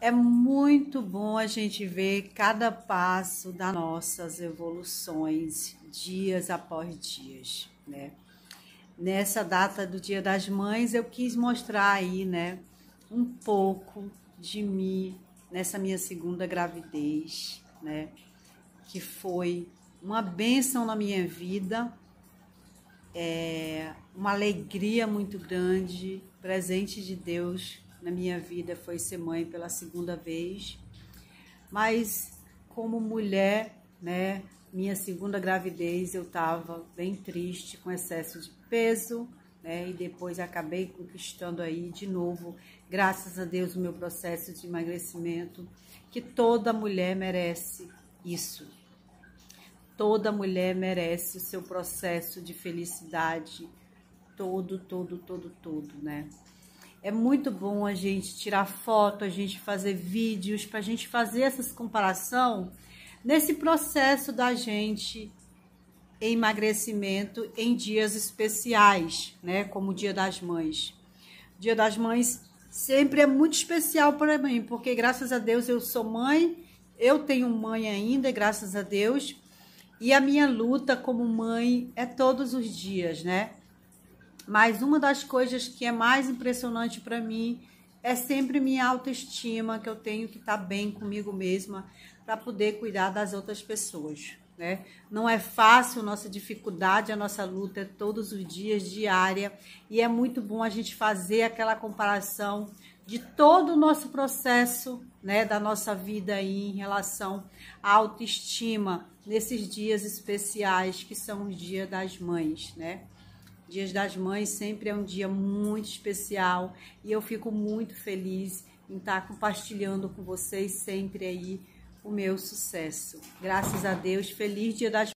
É muito bom a gente ver cada passo das nossas evoluções, dias após dias, né? Nessa data do Dia das Mães, eu quis mostrar aí, né, um pouco de mim nessa minha segunda gravidez, né? Que foi uma bênção na minha vida, é uma alegria muito grande, presente de Deus na minha vida foi ser mãe pela segunda vez. Mas como mulher, né, minha segunda gravidez eu estava bem triste, com excesso de peso, né, e depois acabei conquistando aí de novo, graças a Deus, o meu processo de emagrecimento, que toda mulher merece isso. Toda mulher merece o seu processo de felicidade, todo, todo, todo, todo, né? É muito bom a gente tirar foto, a gente fazer vídeos, para a gente fazer essas comparação nesse processo da gente emagrecimento em dias especiais, né? Como o Dia das Mães. Dia das Mães sempre é muito especial para mim, porque graças a Deus eu sou mãe, eu tenho mãe ainda, graças a Deus, e a minha luta como mãe é todos os dias, né? Mas uma das coisas que é mais impressionante para mim é sempre minha autoestima, que eu tenho que estar tá bem comigo mesma para poder cuidar das outras pessoas. Né? Não é fácil, nossa dificuldade, a nossa luta é todos os dias, diária, e é muito bom a gente fazer aquela comparação de todo o nosso processo, né, da nossa vida aí em relação à autoestima nesses dias especiais que são os dias das mães, né? Dias das Mães sempre é um dia muito especial e eu fico muito feliz em estar compartilhando com vocês sempre aí o meu sucesso. Graças a Deus, feliz Dia das